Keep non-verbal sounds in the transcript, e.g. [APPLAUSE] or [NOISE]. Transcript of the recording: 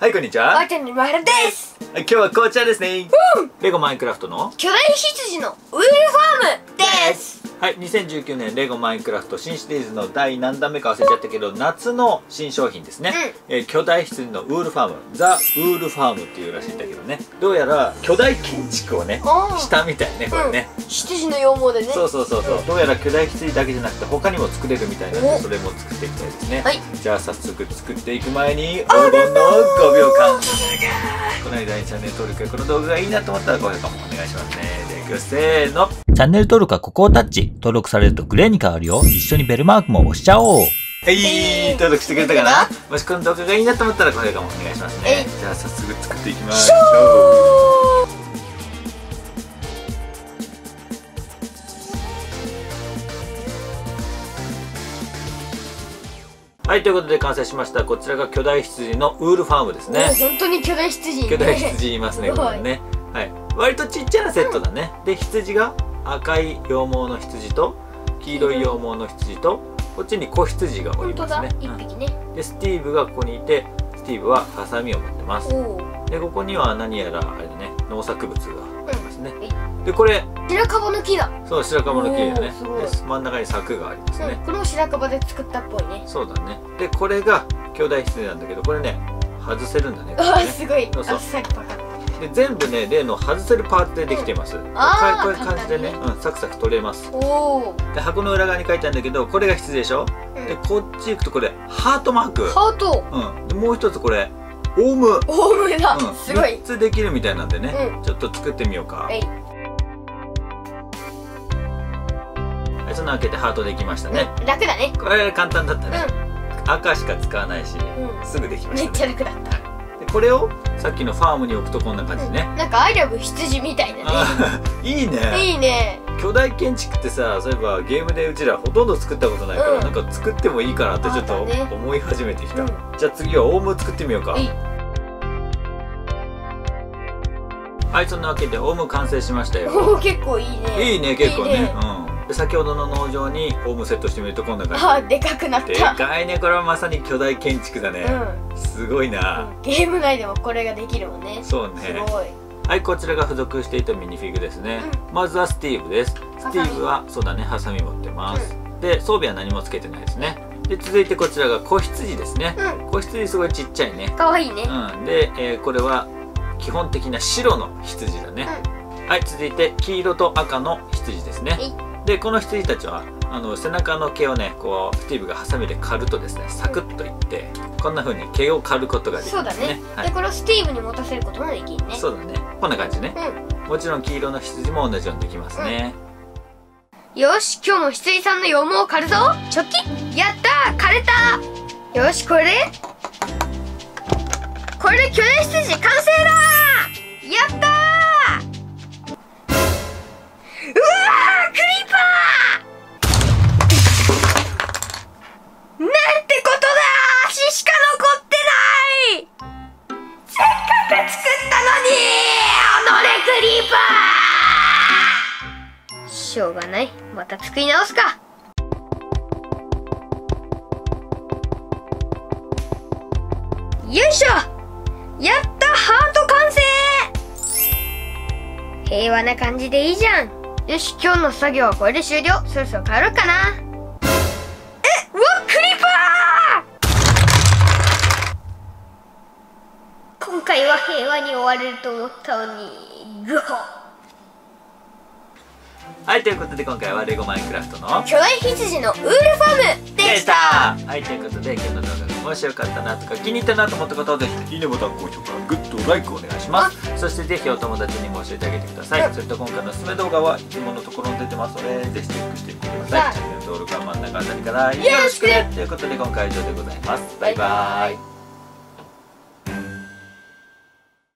はいこんにちは。あーちゃんにまるです。今日はこちらですね。レゴマインクラフトの。巨大羊のウールフムです。はい2019年レゴマインクラフト新シリーズの第何弾目か忘れちゃったけど夏の新商品ですね、えー巨大羊のウールファーム。ザ・ウールファームっていうらしいんだけどね。どうやら巨大建築をねしたみたいねこれね、羊の羊毛でね。そうそうそうそう。どうやら巨大羊だけじゃなくて他にも作れるみたいなんでお。それも作っていきたいですね、はい。じゃあ早速作っていく前に黄金の5秒間。この間にチャンネル登録やこの動画がいいなと思ったら高評価もお願いしますねくよせーのチャンネル登録はここをタッチ。登録されるとグレーに変わるよ。一緒にベルマークも押しちゃおう。はい、登録してくれたかな？もしこの動画がいいなと思ったら高評価もお願いしますねじゃあ早速作っていきましょうはい、ということで完成しました。こちらが巨大羊のウールファームですね。本当に巨大羊巨大羊いますね、これね。はい。割とちっちゃなセットだね。で、羊が赤い羊毛の羊と、黄色い羊毛の羊と、こっちに子羊がおりますね。うん一匹ね。でスティーブがここにいてスティーブはハサミを持ってます。でここには何やらあれだね農作物がありますね、うん。でこれ白樺の木だ。そう白樺の木だね。で真ん中に柵がありますね、うんこれも白樺で作ったっぽいね。そうだね。でこれが兄弟羊なんだけどこれね外せるんだね。これあすごい。そうそうで全部ね例の外せるパーツでできています、こういう感じでね、うん、サクサク取れます。で箱の裏側に書いてあるんだけどこれが羊でしょ、でこっち行くとこれハートマーク。ハート。うん、でもう一つこれオウム。オウムだ。うん、すごい。3つできるみたいなんでね、うん。ちょっと作ってみようか、はい、そんなわけでハートできましたね、うん楽だね。これ簡単だったね、う赤しか使わないし、ん。すぐできまめっしたね。ちゃ楽だったでこれをさっきのファームに置くとこんな感じね、なんかアイラブ羊みたいだね。あー [LAUGHS] いいね。いいね。巨大建築ってさそういえばゲームでうちらほとんど作ったことないから、うん。なんか作ってもいいかなってちょっとあだね。思い始めてきた、うん。じゃあ次はオウム作ってみようか。いい。はいそんなわけでオウム完成しましたよ。おお結構いいね。いいね結構ね。いいね。うんで先ほどの農場にオウムセットしてみるとこんな感じでかくなった。でかいね。これはまさに巨大建築だね、すごいな、うんゲーム内でもこれができるもんね。そうすねごい。はいこちらが付属していたミニフィグですね、うまずはスティーブです。スティーブはそうだねハサミ持ってます、で装備は何もつけてないですね。で続いてこちらが子羊ですね。うん。子羊すごいちっちゃいね。かわいいね。うん。で、えーこれは基本的な白の羊だね、はい続いて黄色と赤の羊ですねでこの羊たちはあの背中の毛をねこうスティーブがハサミで刈るとですねサクッといってこんな風に毛を刈ることができるんですそうだね。ねはい。でこれをスティーブに持たせることもできるね。そうだね。こんな感じね。うもちろん黄色の羊も同じようにできますね、んよし今日も羊さんの羊毛を刈るぞ。チョキ。やったー。刈れたよしこれ。でこれで巨大羊完しょうがない。また作り直すか。よいしょ。やったハート完成。平和な感じでいいじゃん。よし今日の作業はこれで終了。そろそろ帰ろうかな。えうわクリーパー！今回は平和に終われると思ったのにグホ。はいということで今回はレゴマインクラフトの巨大羊のウールファームでした。はいということで今日の動画が面白かったなとか気に入ったなと思った方はぜひいいねボタン高評価グッドライクお願いします。そしてぜひお友達にも教えてあげてください、うんそれと今回のおすすめ動画はいつものところに出てますのでぜひチェックしてみてください。はい。チャンネル登録は真ん中あたりからよろしくねということで今回は以上でございますバイバイ